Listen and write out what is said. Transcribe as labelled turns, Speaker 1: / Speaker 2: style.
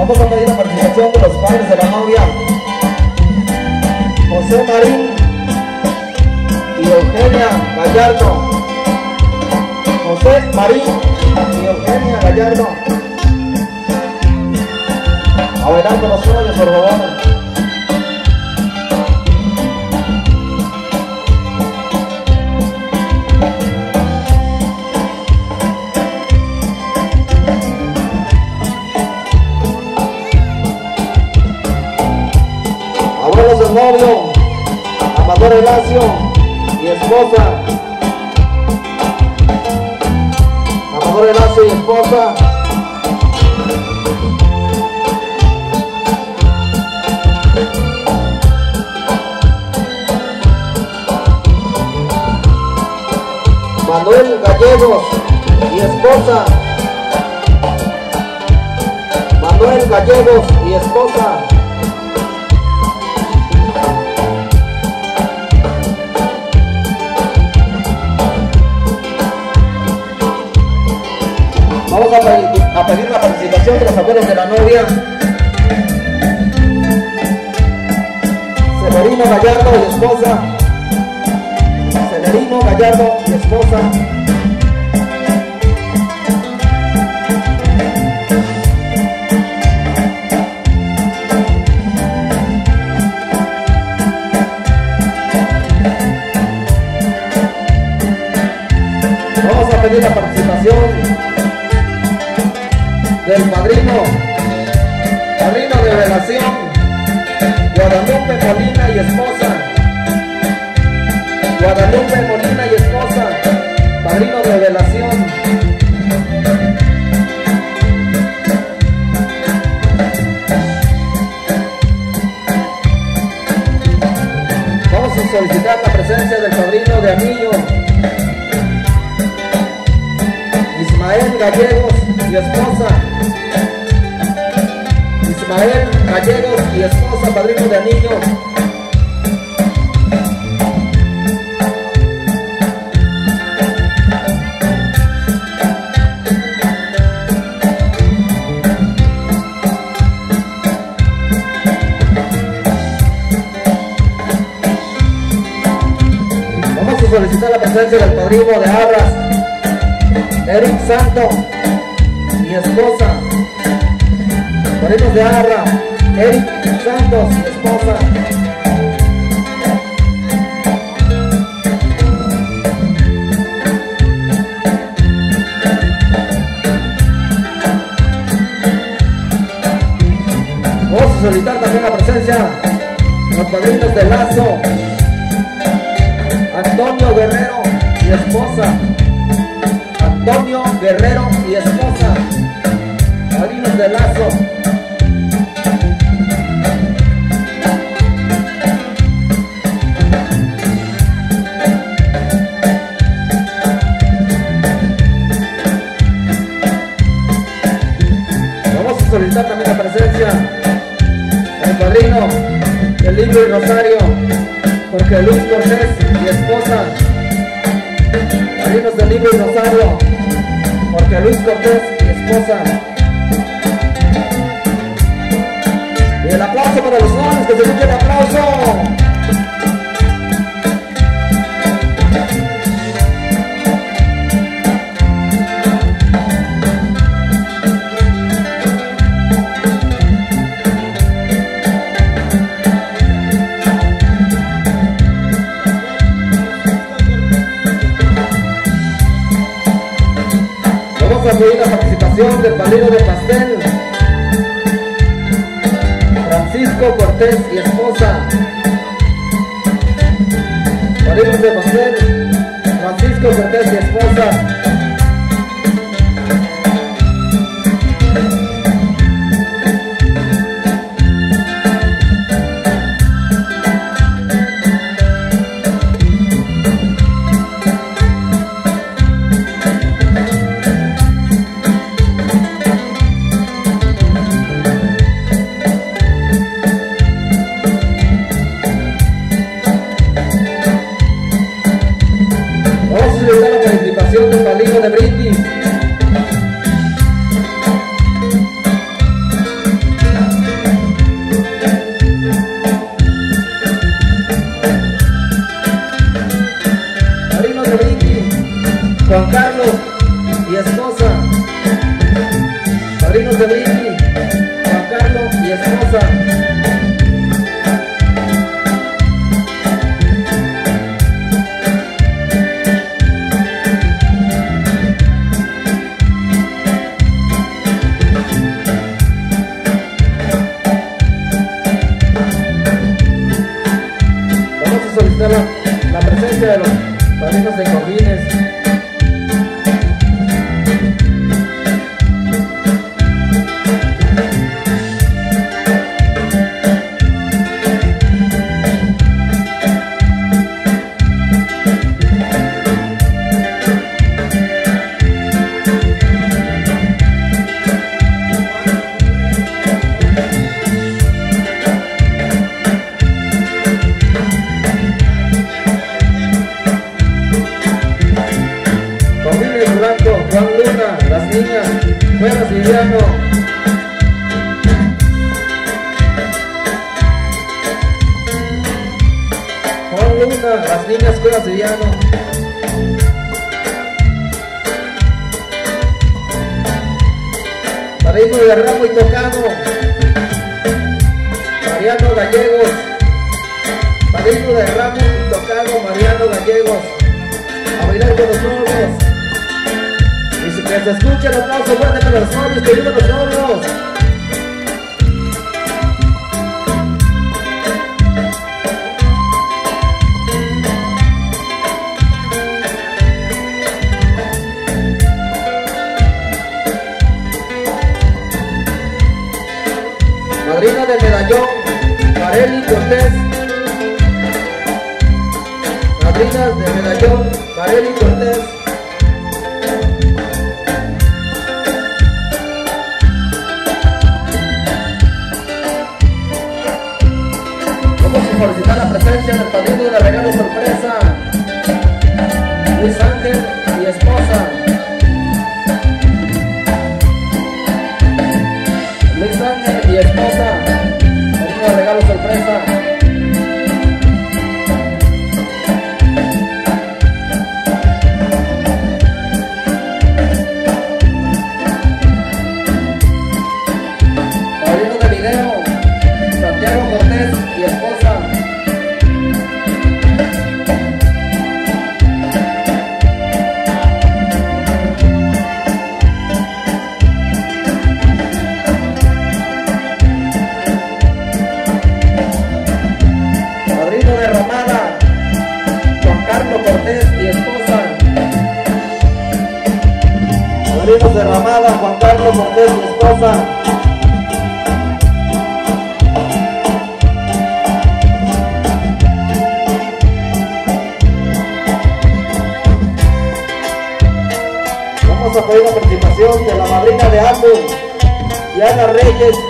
Speaker 1: Vamos a pedir la participación de los padres de la novia. José Marín y Eugenia Gallardo. José Marín y Eugenia Gallardo. A bailar con los novios, por favor. Novio, Amador Elacio y esposa. Amador Elacio y esposa. Manuel Gallegos y esposa. Manuel Gallegos y esposa. Vamos a, pedir- la participación de los abuelos de la novia. Severino Gallardo y esposa. Severino Gallardo y esposa. Del padrino, padrino de relación, Guadalupe Molina y esposa. Guadalupe Molina y esposa, padrino de relación. Vamos a solicitar la presencia del padrino de anillo, Ismael Gallegos y esposa. Ismael Gallegos y esposa, padrino de anillo. Vamos a solicitar la presencia del padrino de Arras, Eric Santo y esposa. Padrinos de Arra, Eric Santos y esposa. Vamos a solicitar también la presencia los padrinos de Lazo, Antonio Guerrero y esposa. Antonio Guerrero y esposa. Padrinos de Lazo. También la presencia del padrino del libro y Rosario, Jorge Luis Cortés y esposa. Padrinos del libro y Rosario, Jorge Luis Cortés y esposa. Y el aplauso para los jóvenes, que se escuche aplauso. Participación del padrino de pastel, Francisco Cortés y esposa. Padrino de pastel, Francisco Cortés y esposa. Juan Carlos y esposa, padrinos de Juan Luna, las niñas, Cuevas Viviano. Padrino de Ramo y Tocado. Mariano Gallegos. Padrino de Ramo y Tocado, Mariano Gallegos. A bailar con los novios. Que se escuche el aplauso fuerte para los novios, que los novios. Madrina de medallón, Marely Cortés. Madrinas de medallón, Marely Cortés. Solicitar la presencia del padrino de la regalo sorpresa. Luis Ángel Padrinos de Ramada, Juan Carlos Cortés y esposa. Vamos a pedir la participación de la madrina de ambos, Diana Reyes